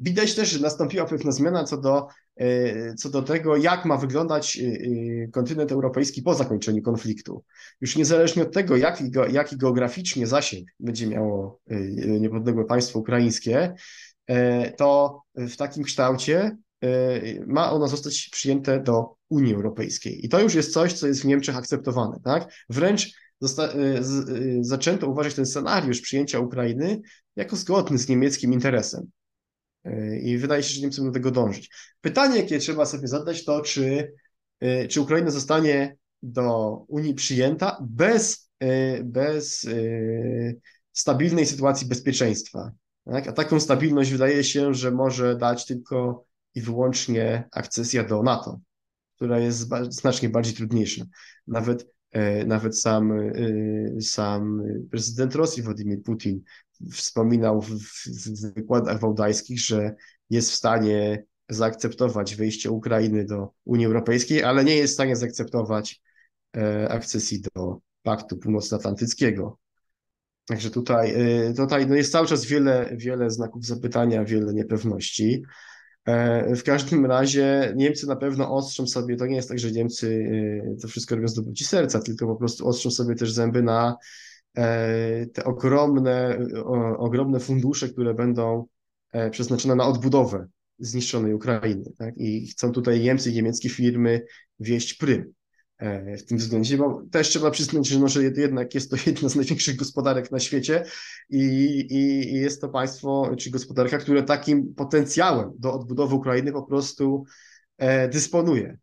Widać też, że nastąpiła pewna zmiana co do, e, co do tego, jak ma wyglądać e, e, kontynent europejski po zakończeniu konfliktu. Już niezależnie od tego, jaki, jaki geograficznie zasięg będzie miało niepodległe państwo ukraińskie, to w takim kształcie ma ono zostać przyjęte do Unii Europejskiej. I to już jest coś, co jest w Niemczech akceptowane. Tak? Wręcz zaczęto uważać ten scenariusz przyjęcia Ukrainy jako zgodny z niemieckim interesem. I wydaje się, że Niemcy będą do tego dążyć. Pytanie, jakie trzeba sobie zadać, to czy, y, czy Ukraina zostanie do Unii przyjęta bez, y, bez stabilnej sytuacji bezpieczeństwa. Tak? A taką stabilność wydaje się, że może dać tylko i wyłącznie akcesja do NATO, która jest znacznie bardziej trudniejsza. Nawet, nawet sam, sam prezydent Rosji, Władimir Putin, wspominał w, w wykładach wałdajskich, że jest w stanie zaakceptować wejście Ukrainy do Unii Europejskiej, ale nie jest w stanie zaakceptować e, akcesji do Paktu Północnoatlantyckiego. Także tutaj, e, tutaj no jest cały czas wiele, wiele znaków zapytania, wiele niepewności. E, w każdym razie Niemcy na pewno ostrzą sobie, to nie jest tak, że Niemcy to wszystko robią z dobroci serca, tylko po prostu ostrzą sobie też zęby na E, te ogromne, ogromne fundusze, które będą e, przeznaczone na odbudowę zniszczonej Ukrainy. Tak? I chcą tutaj Niemcy niemieckie firmy wieść prym e, w tym względzie, bo też trzeba przyznać, że, no, że jednak jest to <laughs> jedna z największych gospodarek na świecie i, i, i jest to państwo, czy gospodarka, które takim potencjałem do odbudowy Ukrainy po prostu dysponuje.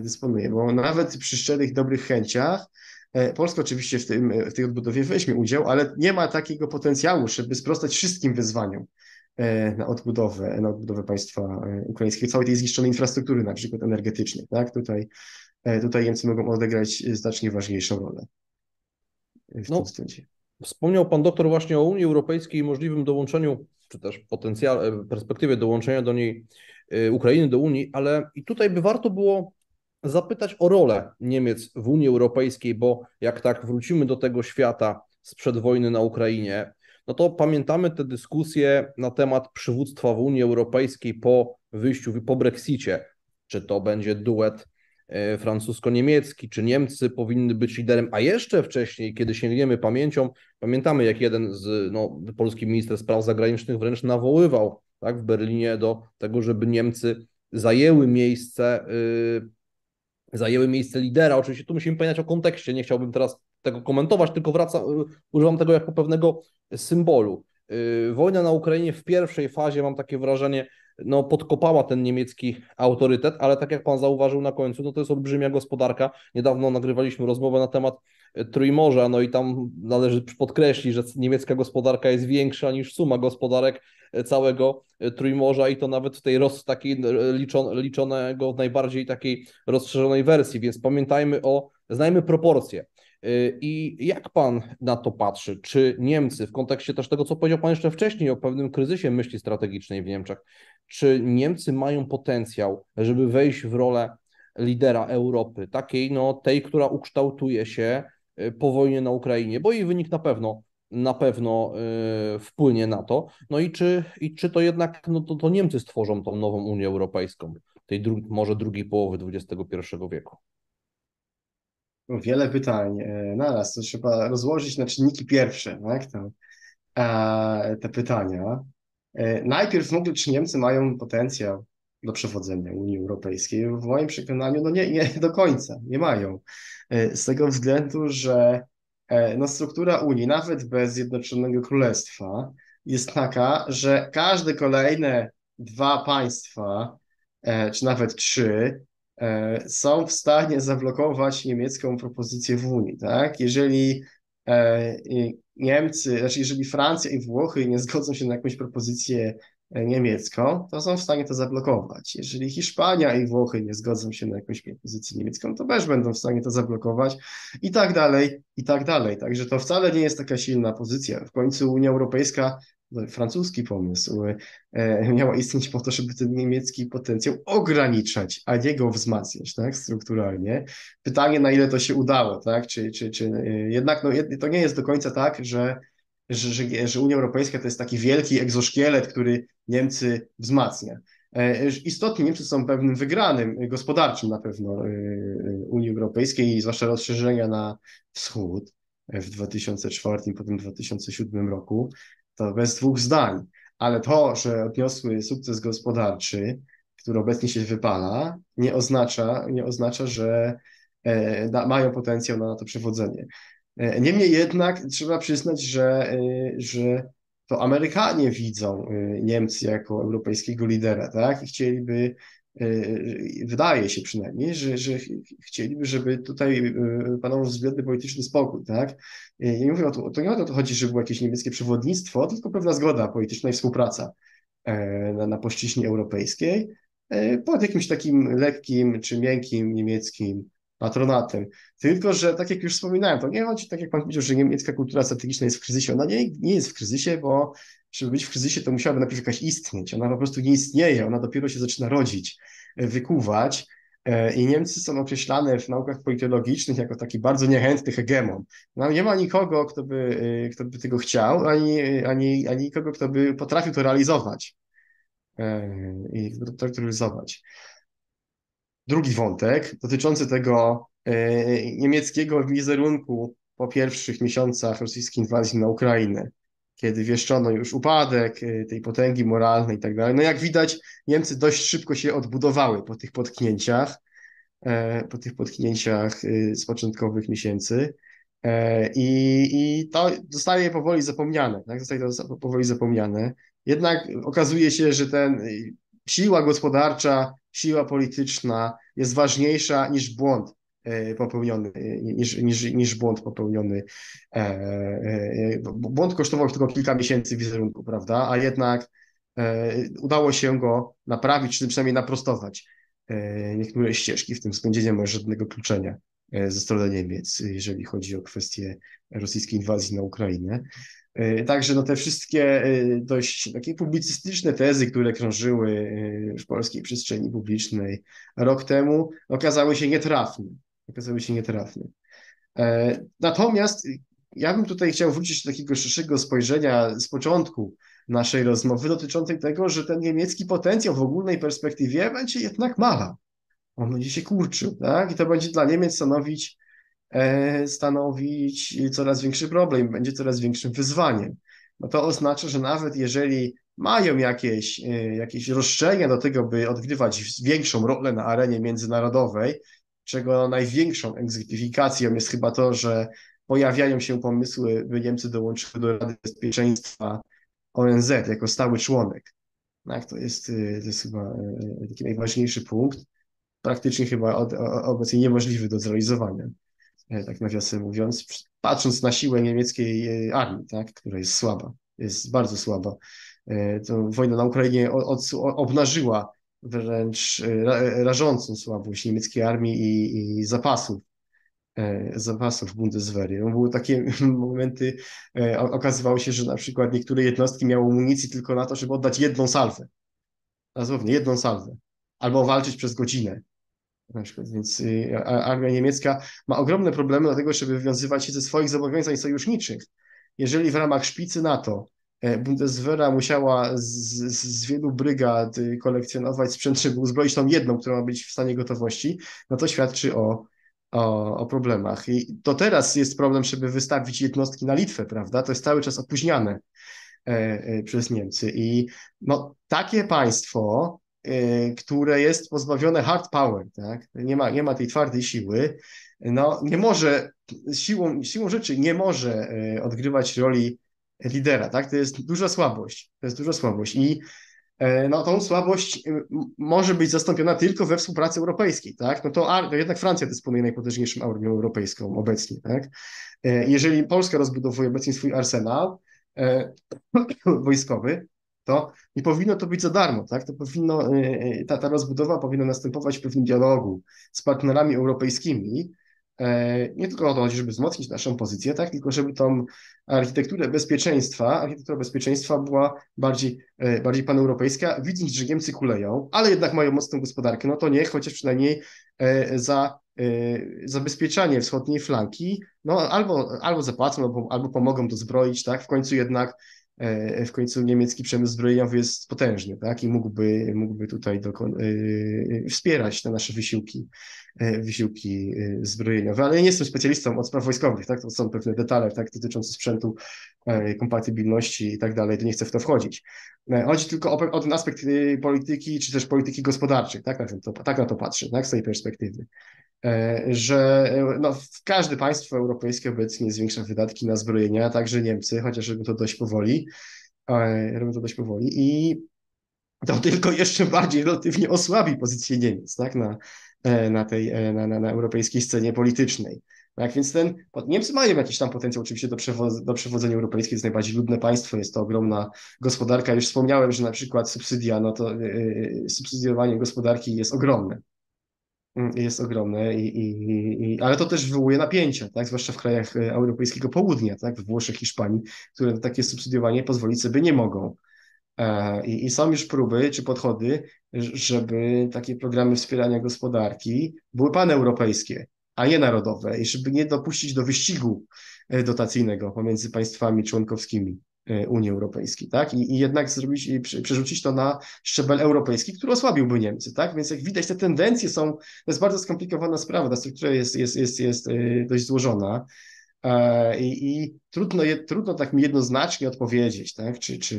Dysponuje, bo nawet przy szczerych, dobrych chęciach Polska oczywiście w, tym, w tej odbudowie weźmie udział, ale nie ma takiego potencjału, żeby sprostać wszystkim wyzwaniom na odbudowę, na odbudowę państwa ukraińskiego, całej tej zniszczonej infrastruktury, na przykład energetycznej. Tak? Tutaj, tutaj Niemcy mogą odegrać znacznie ważniejszą rolę w no, tym względzie. Wspomniał Pan doktor właśnie o Unii Europejskiej i możliwym dołączeniu, czy też potencjale, perspektywie dołączenia do niej Ukrainy do Unii, ale i tutaj by warto było zapytać o rolę Niemiec w Unii Europejskiej, bo jak tak wrócimy do tego świata sprzed wojny na Ukrainie, no to pamiętamy te dyskusje na temat przywództwa w Unii Europejskiej po wyjściu, po Brexicie. Czy to będzie duet E, francusko-niemiecki, czy Niemcy powinny być liderem, a jeszcze wcześniej, kiedy sięgniemy pamięcią, pamiętamy jak jeden z, no, polski minister spraw zagranicznych wręcz nawoływał tak, w Berlinie do tego, żeby Niemcy zajęły miejsce, yy, zajęły miejsce lidera. Oczywiście tu musimy pamiętać o kontekście, nie chciałbym teraz tego komentować, tylko wracam, używam tego jako pewnego symbolu. Yy, wojna na Ukrainie w pierwszej fazie, mam takie wrażenie, no, podkopała ten niemiecki autorytet, ale tak jak pan zauważył na końcu, no to jest olbrzymia gospodarka. Niedawno nagrywaliśmy rozmowę na temat Trójmorza, no i tam należy podkreślić, że niemiecka gospodarka jest większa niż suma gospodarek e, całego e, Trójmorza i to nawet w tej roz, takiej liczon, liczonego w najbardziej takiej rozszerzonej wersji, więc pamiętajmy o, znajmy proporcje. I jak pan na to patrzy? Czy Niemcy, w kontekście też tego, co powiedział pan jeszcze wcześniej o pewnym kryzysie myśli strategicznej w Niemczech, czy Niemcy mają potencjał, żeby wejść w rolę lidera Europy, takiej, no, tej, która ukształtuje się po wojnie na Ukrainie, bo jej wynik na pewno na pewno y, wpłynie na to. No i czy, i czy to jednak no to, to Niemcy stworzą tą nową Unię Europejską, tej dru może drugiej połowy XXI wieku? wiele pytań e, naraz, to trzeba rozłożyć na czynniki pierwsze, tak, e, te pytania. E, najpierw w ogóle, czy Niemcy mają potencjał do przewodzenia Unii Europejskiej? W moim przekonaniu, no nie, nie <laughs> do końca, nie mają. Z tego względu, że no, struktura Unii, nawet bez Zjednoczonego Królestwa, jest taka, że każde kolejne dwa państwa, czy nawet trzy, E, są w stanie zablokować niemiecką propozycję w Unii, tak? Jeżeli e, Niemcy, znaczy jeżeli Francja i Włochy nie zgodzą się na jakąś propozycję e, niemiecką, to są w stanie to zablokować. Jeżeli Hiszpania i Włochy nie zgodzą się na jakąś propozycję niemiecką, to też będą w stanie to zablokować i tak dalej, i tak dalej. Także to wcale nie jest taka silna pozycja. W końcu Unia Europejska no, francuski pomysł e, miała istnieć po to, żeby ten niemiecki potencjał ograniczać, a nie go wzmacniać, tak, strukturalnie. Pytanie, na ile to się udało, tak, czy, czy, czy e, jednak, no, to nie jest do końca tak, że, że, że, że Unia Europejska to jest taki wielki egzoszkielet, który Niemcy wzmacnia. E, istotnie Niemcy są pewnym wygranym gospodarczym na pewno Unii Europejskiej, zwłaszcza rozszerzenia na wschód w 2004, potem 2007 roku to bez dwóch zdań, ale to, że odniosły sukces gospodarczy, który obecnie się wypala, nie oznacza, nie oznacza że e, mają potencjał na to przewodzenie. E, niemniej jednak trzeba przyznać, że, e, że to Amerykanie widzą Niemcy jako europejskiego lidera, tak? I chcieliby wydaje się przynajmniej, że, że chcieliby, żeby tutaj panował względny polityczny spokój, tak? Nie mówię o to, to nie o to chodzi, żeby było jakieś niemieckie przewodnictwo, tylko pewna zgoda polityczna i współpraca e, na, na płaszczyźnie europejskiej e, pod jakimś takim lekkim czy miękkim niemieckim patronatem. Tylko, że tak jak już wspominałem, to nie chodzi, tak jak pan powiedział, że niemiecka kultura strategiczna jest w kryzysie. Ona nie, nie jest w kryzysie, bo żeby być w kryzysie, to musiałaby najpierw jakaś istnieć. Ona po prostu nie istnieje, ona dopiero się zaczyna rodzić, e, wykuwać. E, I Niemcy są określane w naukach politologicznych jako taki bardzo niechętny hegemon. No, nie ma nikogo, kto by, e, kto by tego chciał, ani, ani, ani nikogo, kto by potrafił to realizować. I to realizować. Drugi wątek dotyczący tego niemieckiego wizerunku po pierwszych miesiącach rosyjskiej inwazji na Ukrainę kiedy wieszczono już upadek y, tej potęgi moralnej i tak dalej. No jak widać, Niemcy dość szybko się odbudowały po tych potknięciach, e, po tych potknięciach z początkowych miesięcy. E, I, i to zostaje powoli zapomniane, tak? Zostaje to powoli zapomniane. Jednak okazuje się, że ten siła gospodarcza, siła polityczna jest ważniejsza niż błąd popełniony niż, niż, niż błąd popełniony. Błąd kosztował tylko kilka miesięcy wizerunku, prawda? A jednak udało się go naprawić, czy przynajmniej naprostować niektóre ścieżki, w tym spędzenie żadnego kluczenia ze strony Niemiec, jeżeli chodzi o kwestię rosyjskiej inwazji na Ukrainę. E, także no te wszystkie e, dość takie publicystyczne tezy, które krążyły e, w polskiej przestrzeni publicznej rok temu, okazały się nietrafne. Okazały się nietrafne. Natomiast ja bym tutaj chciał wrócić do takiego szerszego spojrzenia z początku naszej rozmowy dotyczącej tego, że ten niemiecki potencjał w ogólnej perspektywie będzie jednak mala. On będzie się kurczył, tak? I to będzie dla Niemiec stanowić stanowić coraz większy problem, będzie coraz większym wyzwaniem. No to oznacza, że nawet jeżeli mają jakieś, e, jakieś roszczenia do tego, by odgrywać większą rolę na arenie międzynarodowej, czego największą egzekwifikacją jest chyba to, że pojawiają się pomysły, by Niemcy dołączyły do Rady Bezpieczeństwa ONZ jako stały członek. Tak, to jest, e, to jest chyba taki najważniejszy punkt, praktycznie chyba od, obecnie niemożliwy do zrealizowania. E, tak nawiasem mówiąc, patrząc na siłę niemieckiej e, armii, tak, która jest słaba, jest bardzo słaba. E, to wojna na Ukrainie obnażyła wręcz rażącą słabość niemieckiej armii i, i zapasów zapasów Bundeswehry. No, były takie <laughs> momenty, okazywało się, że na przykład niektóre jednostki miały amunicji tylko na to, żeby oddać jedną salwę. Dosłownie jedną salwę. Albo walczyć przez godzinę na przykład. Więc y, armia niemiecka ma ogromne problemy do tego, żeby wywiązywać się ze swoich zobowiązań sojuszniczych. Jeżeli w ramach szpicy NATO e, Bundeswehra musiała z, z, z, wielu brygad y, kolekcjonować sprzęt, żeby uzbroić tą jedną, która ma być w stanie gotowości, no to świadczy o, o, o, problemach. I to teraz jest problem, żeby wystawić jednostki na Litwę, prawda? To jest cały czas opóźniane e, e, przez Niemcy. I no, takie państwo które jest pozbawione hard power, tak? nie, ma, nie ma tej twardej siły, no nie może, siłą, siłą rzeczy nie może y, odgrywać roli lidera, tak? To jest duża słabość, to jest duża słabość i y, no, tą słabość może być zastąpiona tylko we współpracy europejskiej, tak? No to, to jednak Francja dysponuje najpotężniejszą armią europejską obecnie, tak? Jeżeli Polska rozbudowuje obecnie swój arsenał <coughs> wojskowy, to nie powinno to być za darmo, tak? To powinno, y, y, ta, ta rozbudowa powinna następować w pewnym dialogu z partnerami europejskimi, e, nie tylko o to żeby wzmocnić naszą pozycję, tak, tylko żeby tą architekturę bezpieczeństwa, architektura bezpieczeństwa była bardziej, e, bardziej paneuropejska, widząc, że Niemcy kuleją, ale jednak mają mocną gospodarkę, no to niech chociaż przynajmniej e, za zabezpieczanie wschodniej flanki, no albo, albo zapłacą, albo, albo pomogą dozbroić, tak, w końcu jednak E, w końcu niemiecki przemysł zbrojeniowy jest potężny, tak? I mógłby, mógłby tutaj dokon- e, wspierać te nasze wysiłki, e, wysiłki zbrojeniowe. Ale ja nie jestem specjalistą od spraw wojskowych, tak? To są pewne detale, tak? Dotyczące sprzętu, kompatybilności i tak dalej, to nie chcę w to wchodzić. Chodzi tylko o, o ten aspekt polityki, czy też polityki gospodarczej, tak? Na to, tak na to patrzę, tak? Z tej perspektywy. E, że e, no, każde państwo europejskie obecnie zwiększa wydatki na zbrojenia, także Niemcy, chociaż robią to dość powoli, e, robią to dość powoli i to tylko jeszcze bardziej relatywnie osłabi pozycję Niemiec tak, na, na tej na, na, na europejskiej scenie politycznej. Tak, więc ten, Niemcy mają jakiś tam potencjał oczywiście do, przewoz, do przewodzenia europejskiego, jest najbardziej ludne państwo, jest to ogromna gospodarka. Już wspomniałem, że na przykład subsydia, no to yy, subsydiowanie gospodarki jest ogromne. Mm, jest ogromne, i, i, i, ale to też wywołuje napięcia, tak? zwłaszcza w krajach e, europejskiego południa, tak? w Włoszech, Hiszpanii, które takie subsydiowanie pozwolić sobie nie mogą. E, I, I są już próby czy podchody, żeby takie programy wspierania gospodarki były paneuropejskie, a nie narodowe, i żeby nie dopuścić do wyścigu e, dotacyjnego pomiędzy państwami członkowskimi. E, Unii Europejskiej, tak? I, i jednak zrobić, i przerzucić to na szczebel europejski, który osłabiłby Niemcy, tak? Więc jak widać, te tendencje są, to jest bardzo skomplikowana sprawa, ta struktura jest, jest, jest, jest e, dość złożona. I, i trudno, je, trudno tak mi jednoznacznie odpowiedzieć, tak? Czy, czy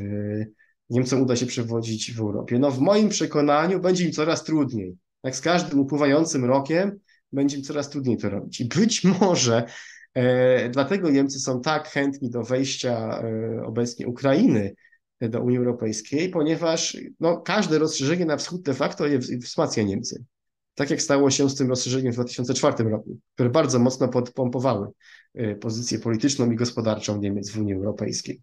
Niemcom uda się przewodzić w Europie. No w moim przekonaniu będzie im coraz trudniej. Tak z każdym upływającym rokiem będzie im coraz trudniej to robić. I być <laughs> może E, dlatego Niemcy są tak chętni do wejścia e, obecnie Ukrainy do Unii Europejskiej, ponieważ no, każde rozszerzenie na wschód de facto je wzmacnia Niemcy. Tak jak stało się z tym rozszerzeniem w 2004 roku, które bardzo mocno podpompowały pozycję polityczną i gospodarczą Niemiec w Unii Europejskiej.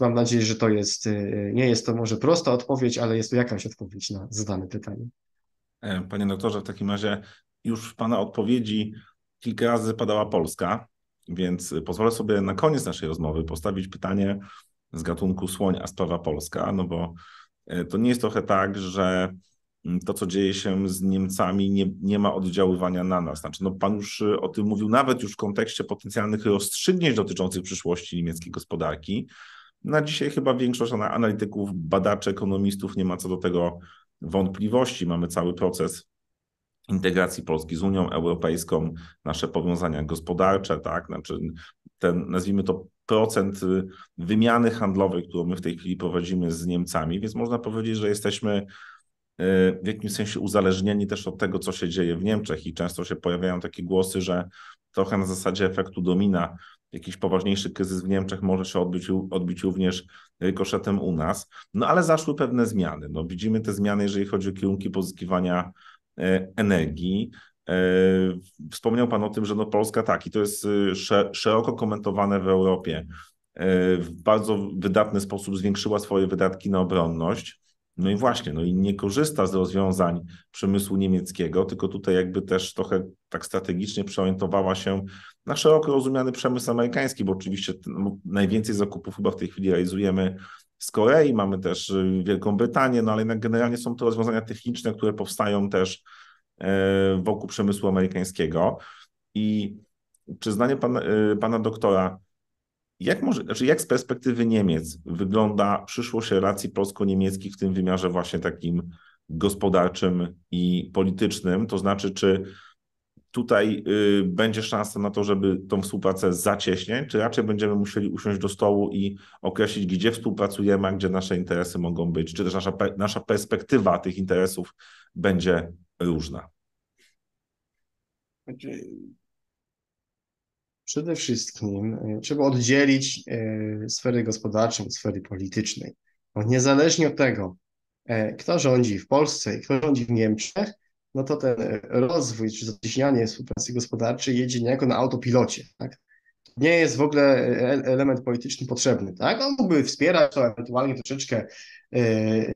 Mam nadzieję, że to jest, nie jest to może prosta odpowiedź, ale jest to jakaś odpowiedź na zadane pytanie. E, panie doktorze, w takim razie już w Pana odpowiedzi kilka razy padała Polska, więc pozwolę sobie na koniec naszej rozmowy postawić pytanie z gatunku słoń, a sprawa Polska, no bo e, to nie jest trochę tak, że mm, to, co dzieje się z Niemcami, nie, nie ma oddziaływania na nas. Znaczy, no, pan już o tym mówił, nawet już w kontekście potencjalnych rozstrzygnięć dotyczących przyszłości niemieckiej gospodarki. Na dzisiaj chyba większość analityków, badaczy, ekonomistów nie ma co do tego wątpliwości. Mamy cały proces integracji Polski z Unią Europejską, nasze powiązania gospodarcze, tak, znaczy ten, nazwijmy to procent y, wymiany handlowej, którą my w tej chwili prowadzimy z Niemcami, więc można powiedzieć, że jesteśmy y, w jakimś sensie uzależnieni też od tego, co się dzieje w Niemczech i często się pojawiają takie głosy, że trochę na zasadzie efektu domina jakiś poważniejszy kryzys w Niemczech może się odbyć, odbić również rykoszetem u nas. No ale zaszły pewne zmiany. No, widzimy te zmiany, jeżeli chodzi o kierunki pozyskiwania e, energii. E, wspomniał Pan o tym, że no Polska tak, i to jest e, szeroko komentowane w Europie, w bardzo wydatny sposób zwiększyła swoje wydatki na obronność. No i właśnie, no i nie korzysta z rozwiązań przemysłu niemieckiego, tylko tutaj jakby też trochę tak strategicznie przeorientowała się na szeroko rozumiany przemysł amerykański, bo oczywiście no, najwięcej zakupów chyba w tej chwili realizujemy z Korei, mamy też y, Wielką Brytanię, no ale generalnie są to rozwiązania techniczne, które powstają też e, wokół przemysłu amerykańskiego. I czy zdanie pana, y, pana doktora, jak, może, znaczy jak z perspektywy Niemiec wygląda przyszłość relacji polsko-niemieckich w tym wymiarze właśnie takim gospodarczym i politycznym? To znaczy, czy tutaj y, będzie szansa na to, żeby tą współpracę zacieśniać, czy raczej będziemy musieli usiąść do stołu i określić, gdzie współpracujemy, a gdzie nasze interesy mogą być, czy też nasza, nasza perspektywa tych interesów będzie różna? Znaczy, przede wszystkim y, trzeba oddzielić y, sfery gospodarczą od sfery politycznej. Bo niezależnie od tego, kto rządzi w Polsce i kto rządzi w Niemczech, no to ten rozwój czy zacieśnianie współpracy gospodarczej jedzie niejako na autopilocie, tak? Nie jest w ogóle element polityczny potrzebny, tak? On mógłby wspierać to, ewentualnie troszeczkę e,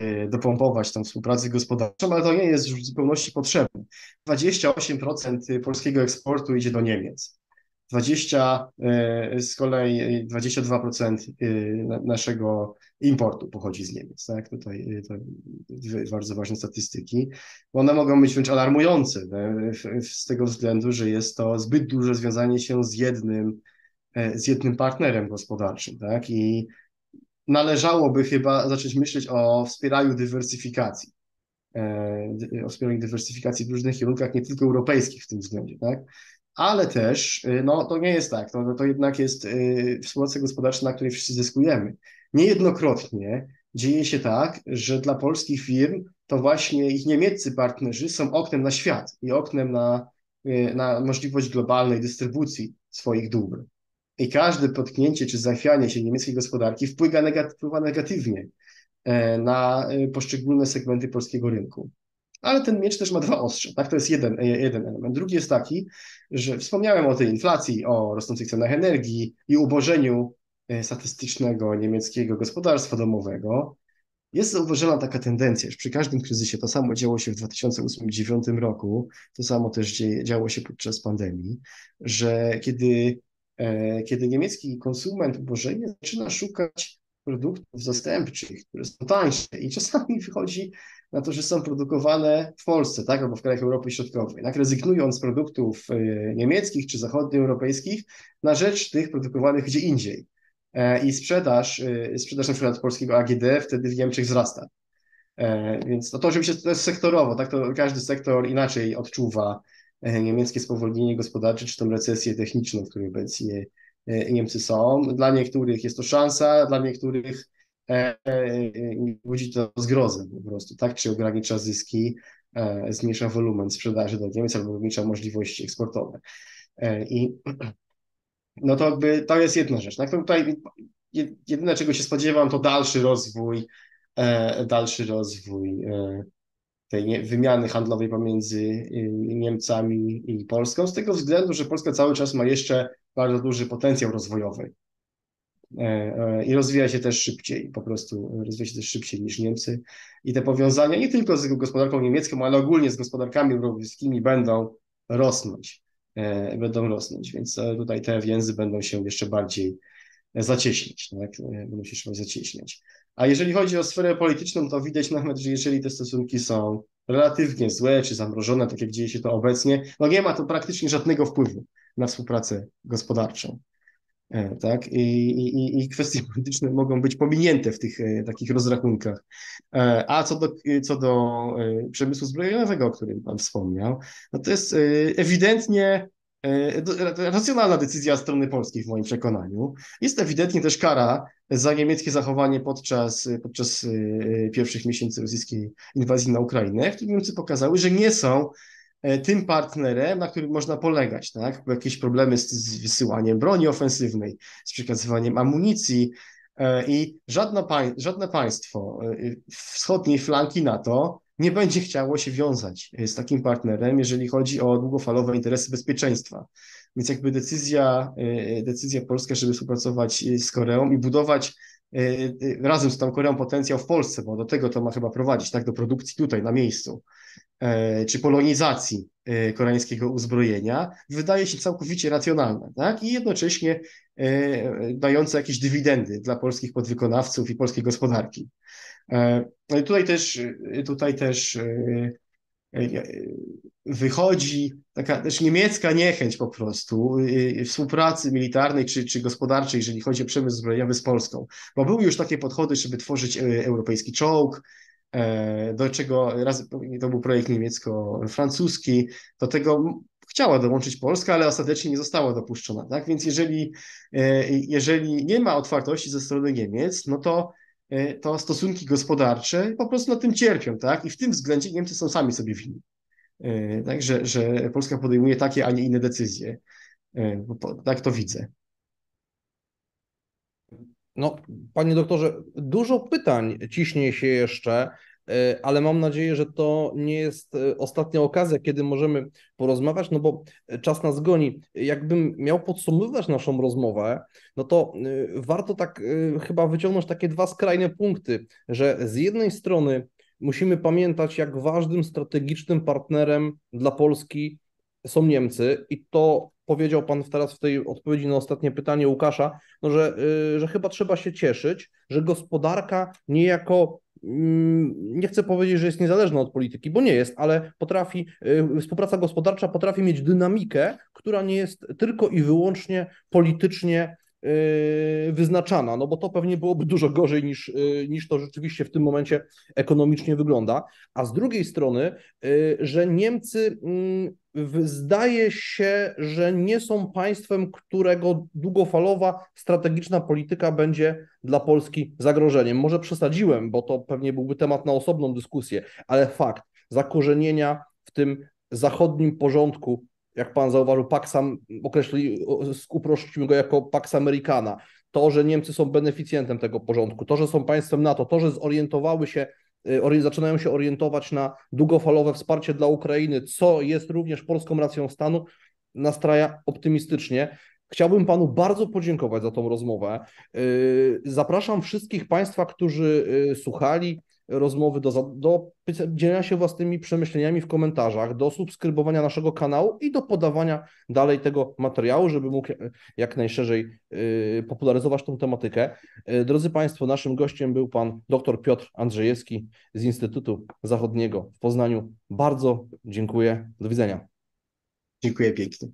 e, dopompować tą współpracę gospodarczą, ale to nie jest już w zupełności potrzebne. 28% polskiego eksportu idzie do Niemiec. 20 e, z kolei 22% naszego importu pochodzi z Niemiec. Tak? Tutaj y, to bardzo ważne statystyki. One mogą być wręcz alarmujące z tego względu, że jest to zbyt duże związanie się z jednym, e, z jednym partnerem gospodarczym. Tak? I należałoby chyba zacząć myśleć o wspieraniu dywersyfikacji. E, o wspieraniu dywersyfikacji w różnych kierunkach, nie tylko europejskich w tym względzie. Tak? Ale też y, no, to nie jest tak. To, to jednak jest y, współpraca gospodarcza, na której wszyscy zyskujemy. Niejednokrotnie dzieje się tak, że dla polskich firm to właśnie ich niemieccy partnerzy są oknem na świat i oknem na, y, na możliwość globalnej dystrybucji swoich dóbr. I każde potknięcie czy zachwianie się niemieckiej gospodarki wpływa, negatywnie e, na poszczególne segmenty polskiego rynku ale ten miecz też ma dwa ostrze, tak? To jest jeden, jeden element. Drugi jest taki, że wspomniałem o tej inflacji, o rosnących cenach energii i ubożeniu e, statystycznego niemieckiego gospodarstwa domowego. Jest zauważona taka tendencja, że przy każdym kryzysie to samo działo się w 2008-2009 roku, to samo też działo się podczas pandemii, że kiedy, e, kiedy niemiecki konsument ubożenie zaczyna szukać produktów zastępczych, które są tańsze i czasami wychodzi na to, że są produkowane w Polsce, tak, albo w krajach Europy Środkowej, tak, rezygnując z produktów e, niemieckich czy zachodnioeuropejskich na rzecz tych produkowanych gdzie indziej. E, I sprzedaż, e, sprzedaż na przykład polskiego AGD wtedy w Niemczech wzrasta. Więc to, to oczywiście to jest sektorowo, tak, to każdy sektor inaczej odczuwa niemieckie spowolnienie gospodarcze, czy tą recesję techniczną, w której obecnie Niemcy są. Dla niektórych jest to szansa, dla niektórych E, e, budzi to zgrozę po prostu, tak? Czy ogranicza zyski, e, zmniejsza wolumen sprzedaży do Niemiec albo ogranicza możliwości eksportowe. I <clears throat> no to jakby to jest jedna rzecz. To tutaj jedyne, czego się spodziewam, to dalszy rozwój, dalszy rozwój tej wymiany handlowej pomiędzy Niemcami i Polską, z tego względu, że Polska cały czas ma jeszcze bardzo duży potencjał rozwojowy i rozwija się też szybciej, po prostu rozwija się też szybciej niż Niemcy. I te powiązania nie tylko z gospodarką niemiecką, ale ogólnie z gospodarkami europejskimi będą rosnąć. E, będą rosnąć, więc e, tutaj te więzy będą się jeszcze bardziej zacieśniać, tak? E, będą się jeszcze zacieśniać. A jeżeli chodzi o sferę polityczną, to widać nawet, że jeżeli te stosunki są relatywnie złe czy zamrożone, tak jak dzieje się to obecnie, no nie ma to praktycznie żadnego wpływu na współpracę gospodarczą. Tak? I, i, I kwestie <laughs> polityczne mogą być pominięte w tych takich rozrachunkach. A co do, co do przemysłu zbrojeniowego, o którym Pan wspomniał, no to jest ewidentnie E, racjonalna decyzja strony polskiej w moim przekonaniu. Jest ewidentnie też kara za niemieckie zachowanie podczas, podczas e, pierwszych miesięcy rosyjskiej inwazji na Ukrainę, w którym Niemcy pokazały, że nie są e, tym partnerem, na którym można polegać, tak? Jakieś problemy z, z wysyłaniem broni ofensywnej, z przekazywaniem amunicji i żadne, żadne państwo wschodniej flanki NATO nie będzie chciało się wiązać e, z takim partnerem, jeżeli chodzi o długofalowe interesy bezpieczeństwa. Więc jakby decyzja, e, decyzja polska, żeby współpracować e, z Koreą i budować razem z tą Koreą potencjał w Polsce, bo do tego to ma chyba prowadzić, tak, do produkcji tutaj, na miejscu, czy polonizacji koreańskiego uzbrojenia, wydaje się całkowicie racjonalna, tak, i jednocześnie dające jakieś dywidendy dla polskich podwykonawców i polskiej gospodarki. E, no i tutaj też, tutaj też e, e, wychodzi taka też niemiecka niechęć po prostu współpracy militarnej czy, czy gospodarczej, jeżeli chodzi o przemysł zbrojeniowy z Polską, bo były już takie podchody, żeby tworzyć europejski czołg, do czego raz, to był projekt niemiecko-francuski, do tego chciała dołączyć Polska, ale ostatecznie nie została dopuszczona, tak? Więc jeżeli, jeżeli nie ma otwartości ze strony Niemiec, no to E, to stosunki gospodarcze po prostu na tym cierpią, tak? I w tym względzie Niemcy są sami sobie winni. E, także, że Polska podejmuje takie, a nie inne decyzje. E, tak to widzę. No, panie doktorze, dużo pytań ciśnie się jeszcze. E, ale mam nadzieję, że to nie jest e, ostatnia okazja, kiedy możemy porozmawiać, no bo czas nas goni. Jakbym miał podsumowywać naszą rozmowę, no to e, warto tak chyba wyciągnąć takie dwa skrajne punkty, że z jednej strony musimy pamiętać, jak ważnym strategicznym partnerem dla Polski są Niemcy i to powiedział Pan teraz w tej odpowiedzi na ostatnie pytanie Łukasza, no że, że chyba trzeba się cieszyć, że gospodarka niejako Mm, nie chcę powiedzieć, że jest niezależna od polityki, bo nie jest, ale potrafi, y, współpraca gospodarcza potrafi mieć dynamikę, która nie jest tylko i wyłącznie politycznie y, wyznaczana, no bo to pewnie byłoby dużo gorzej niż, y, niż to rzeczywiście w tym momencie ekonomicznie wygląda. A z drugiej strony, że Niemcy zdaje się, że nie są państwem, którego długofalowa strategiczna polityka będzie dla Polski zagrożeniem. Może przesadziłem, bo to pewnie byłby temat na osobną dyskusję, ale fakt zakorzenienia w tym zachodnim porządku, jak pan zauważył, Pax, określi, uprościmy go jako Pax Americana, to, że Niemcy są beneficjentem tego porządku, to, że są państwem NATO, to, że zorientowały się Y, zaczynają się orientować na długofalowe wsparcie dla Ukrainy, co jest również polską racją stanu, nastraja optymistycznie. Chciałbym Panu bardzo podziękować za tą rozmowę. Y, zapraszam wszystkich Państwa, którzy y, słuchali, rozmowy, do, do dzielenia się własnymi przemyśleniami w komentarzach, do subskrybowania naszego kanału i do podawania dalej tego materiału, żeby mógł jak najszerzej y, popularyzować tą tematykę. Y, drodzy Państwo, naszym gościem był Pan dr Piotr Andrzejewski z Instytutu Zachodniego w Poznaniu. Bardzo dziękuję. Do widzenia. Dziękuję pięknie.